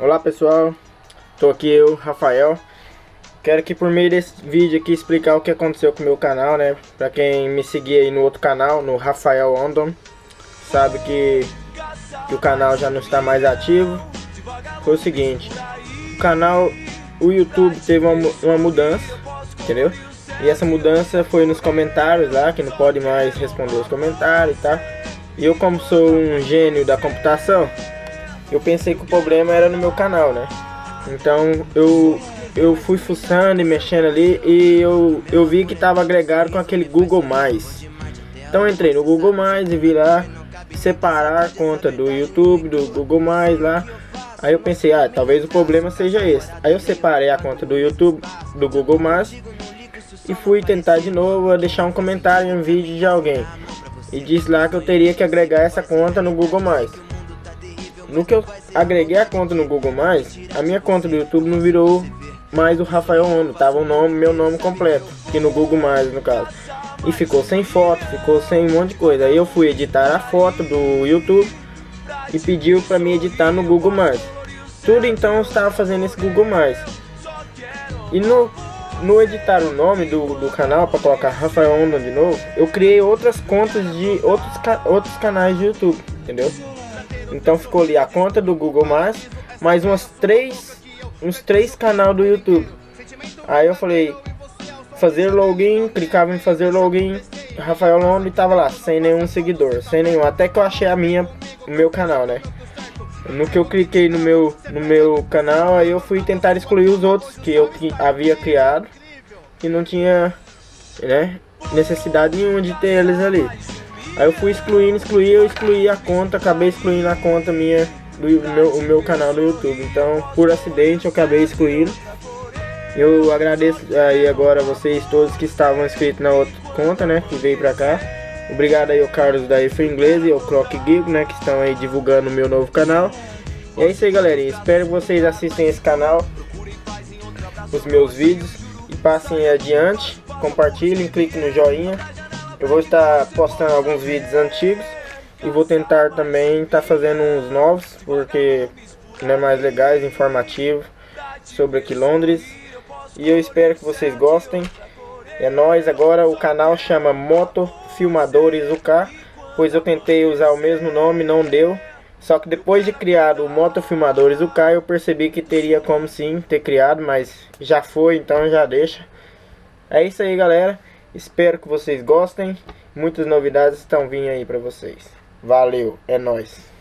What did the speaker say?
Olá pessoal, tô aqui eu, Rafael. Quero aqui por meio desse vídeo aqui explicar o que aconteceu com o meu canal, né? Pra quem me seguir aí no outro canal, no Rafael Ondon Sabe que, que o canal já não está mais ativo. Foi o seguinte O canal, o YouTube teve uma, uma mudança, entendeu? E essa mudança foi nos comentários lá, que não pode mais responder os comentários e tal E eu como sou um gênio da computação eu pensei que o problema era no meu canal, né? Então eu, eu fui fuçando e mexendo ali e eu, eu vi que estava agregado com aquele Google+. Então entrei no Google+, e vi lá separar a conta do YouTube, do Google+, lá. Aí eu pensei, ah, talvez o problema seja esse. Aí eu separei a conta do YouTube, do Google+, e fui tentar de novo deixar um comentário em um vídeo de alguém. E disse lá que eu teria que agregar essa conta no Google+. No que eu agreguei a conta no Google+, a minha conta do YouTube não virou mais o Rafael Ono, tava o nome, meu nome completo, que no Google+, no caso. E ficou sem foto, ficou sem um monte de coisa. Aí eu fui editar a foto do YouTube e pediu para me editar no Google+. Tudo então eu estava fazendo esse Google+. E no, no editar o nome do, do canal, para colocar Rafael Ono de novo, eu criei outras contas de outros, outros canais de YouTube, entendeu? Então ficou ali a conta do Google Mais, mais umas três, uns três canal do YouTube. Aí eu falei, fazer login, clicava em fazer login, Rafael Londres tava lá, sem nenhum seguidor, sem nenhum, até que eu achei a minha, o meu canal, né? No que eu cliquei no meu, no meu canal, aí eu fui tentar excluir os outros que eu havia criado, que não tinha, né, necessidade nenhuma de ter eles ali. Aí eu fui excluindo, excluí, eu excluí a conta, acabei excluindo a conta minha do meu, o meu canal do YouTube. Então, por acidente, eu acabei excluindo. Eu agradeço aí agora vocês todos que estavam inscritos na outra conta, né, que veio pra cá. Obrigado aí ao Carlos da Ifra Inglês e ao Croc Geek, né, que estão aí divulgando o meu novo canal. E é isso aí, galerinha. Espero que vocês assistem esse canal, os meus vídeos e passem adiante. Compartilhem, cliquem no joinha eu vou estar postando alguns vídeos antigos e vou tentar também estar fazendo uns novos, porque né, mais legais, informativos sobre aqui Londres. E eu espero que vocês gostem. É nós agora, o canal chama Moto Filmadores UK, pois eu tentei usar o mesmo nome, não deu. Só que depois de criado o Moto Filmadores UK, eu percebi que teria como sim ter criado, mas já foi, então já deixa. É isso aí, galera. Espero que vocês gostem. Muitas novidades estão vindo aí para vocês. Valeu, é nóis.